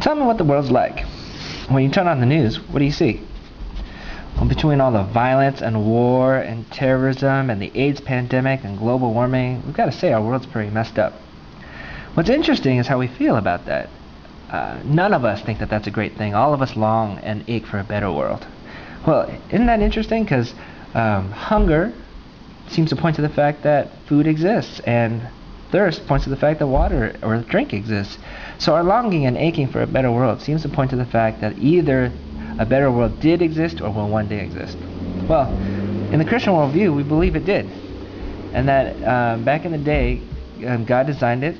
Tell me what the world's like. When you turn on the news, what do you see? Well, between all the violence and war and terrorism and the AIDS pandemic and global warming, we've got to say our world's pretty messed up. What's interesting is how we feel about that. Uh, none of us think that that's a great thing. All of us long and ache for a better world. Well, isn't that interesting? Because um, hunger seems to point to the fact that food exists, and thirst points to the fact that water or drink exists. So our longing and aching for a better world seems to point to the fact that either a better world did exist or will one day exist. Well, in the Christian worldview, we believe it did, and that um, back in the day, um, God designed it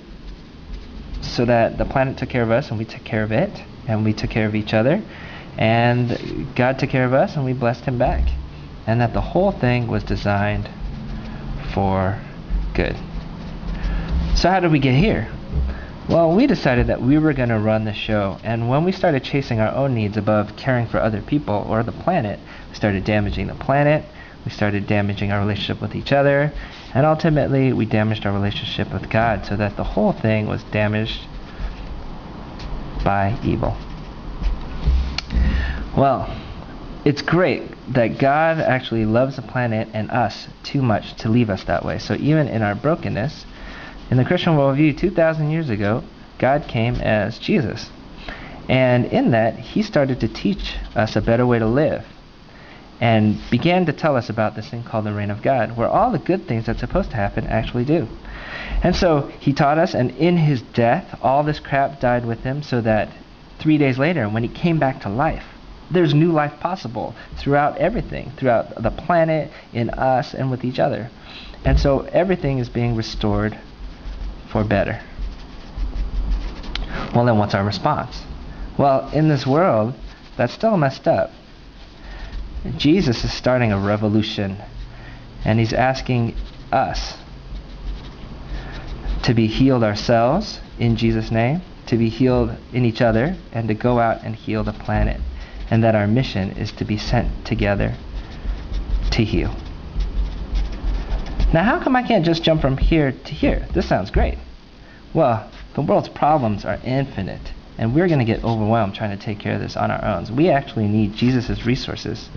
so that the planet took care of us and we took care of it, and we took care of each other, and God took care of us and we blessed Him back, and that the whole thing was designed for good. So how did we get here? Well, we decided that we were going to run the show, and when we started chasing our own needs above caring for other people or the planet, we started damaging the planet, we started damaging our relationship with each other, and ultimately we damaged our relationship with God so that the whole thing was damaged by evil. Well, it's great that God actually loves the planet and us too much to leave us that way. So even in our brokenness, in the Christian worldview, 2,000 years ago, God came as Jesus. And in that, he started to teach us a better way to live and began to tell us about this thing called the reign of God, where all the good things that's supposed to happen actually do. And so he taught us, and in his death, all this crap died with him, so that three days later, when he came back to life, there's new life possible throughout everything, throughout the planet, in us, and with each other. And so everything is being restored for better. Well, then what's our response? Well, in this world, that's still messed up. Jesus is starting a revolution, and he's asking us to be healed ourselves in Jesus' name, to be healed in each other, and to go out and heal the planet. And that our mission is to be sent together to heal. Now, how come I can't just jump from here to here? This sounds great. Well, the world's problems are infinite, and we're going to get overwhelmed trying to take care of this on our own. We actually need Jesus' resources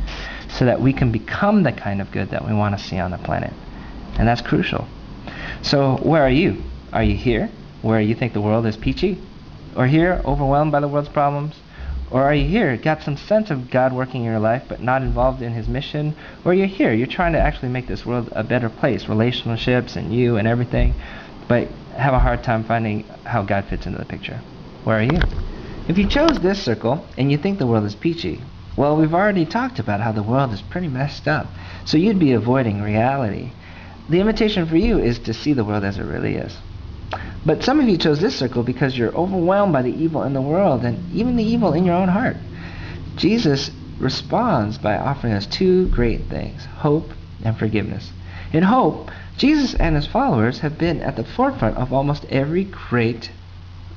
so that we can become the kind of good that we want to see on the planet. And that's crucial. So, where are you? Are you here, where you think the world is peachy? Or here, overwhelmed by the world's problems? Or are you here, got some sense of God working in your life, but not involved in His mission? Or you're here, you're trying to actually make this world a better place, relationships and you and everything, but have a hard time finding how God fits into the picture. Where are you? If you chose this circle and you think the world is peachy, well, we've already talked about how the world is pretty messed up, so you'd be avoiding reality. The invitation for you is to see the world as it really is. But some of you chose this circle because you're overwhelmed by the evil in the world and even the evil in your own heart. Jesus responds by offering us two great things hope and forgiveness. In hope, Jesus and his followers have been at the forefront of almost every great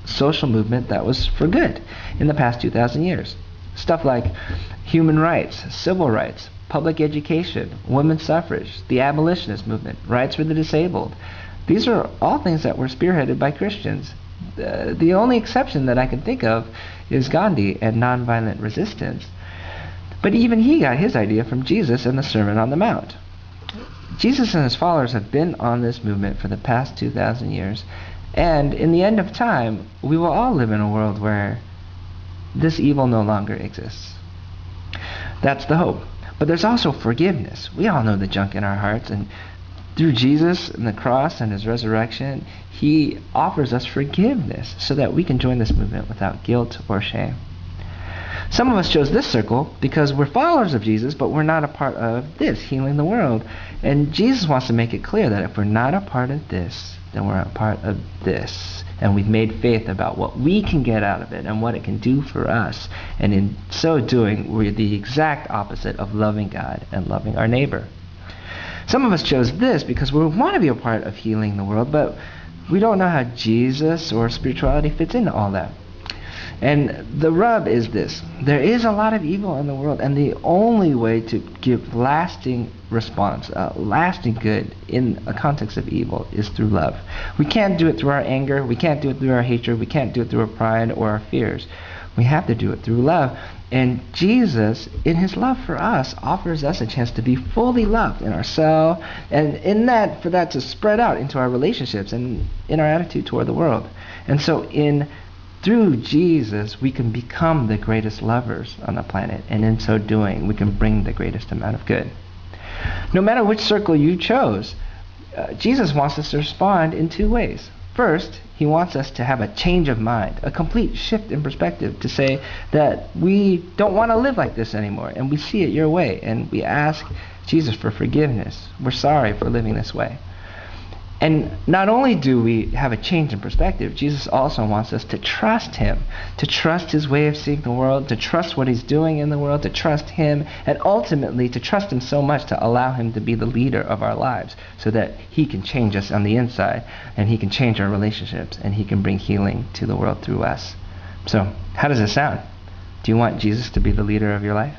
social movement that was for good in the past 2,000 years. Stuff like human rights, civil rights, public education, women's suffrage, the abolitionist movement, rights for the disabled, these are all things that were spearheaded by Christians. Uh, the only exception that I can think of is Gandhi and nonviolent resistance. But even he got his idea from Jesus and the Sermon on the Mount. Jesus and his followers have been on this movement for the past 2,000 years, and in the end of time, we will all live in a world where this evil no longer exists. That's the hope. But there's also forgiveness. We all know the junk in our hearts, and through Jesus and the cross and his resurrection, he offers us forgiveness so that we can join this movement without guilt or shame. Some of us chose this circle because we're followers of Jesus, but we're not a part of this, healing the world. And Jesus wants to make it clear that if we're not a part of this, then we're a part of this. And we've made faith about what we can get out of it and what it can do for us. And in so doing, we're the exact opposite of loving God and loving our neighbor. Some of us chose this because we want to be a part of healing the world, but we don't know how Jesus or spirituality fits into all that. And the rub is this there is a lot of evil in the world, and the only way to give lasting response, uh, lasting good in a context of evil is through love. We can't do it through our anger, we can't do it through our hatred, we can't do it through our pride or our fears. We have to do it through love. And Jesus, in his love for us, offers us a chance to be fully loved in ourselves, and in that, for that to spread out into our relationships and in our attitude toward the world. And so, in through Jesus, we can become the greatest lovers on the planet, and in so doing, we can bring the greatest amount of good. No matter which circle you chose, uh, Jesus wants us to respond in two ways. First, he wants us to have a change of mind, a complete shift in perspective, to say that we don't want to live like this anymore, and we see it your way, and we ask Jesus for forgiveness. We're sorry for living this way. And not only do we have a change in perspective, Jesus also wants us to trust Him, to trust His way of seeing the world, to trust what He's doing in the world, to trust Him, and ultimately to trust Him so much to allow Him to be the leader of our lives so that He can change us on the inside and He can change our relationships and He can bring healing to the world through us. So, how does it sound? Do you want Jesus to be the leader of your life?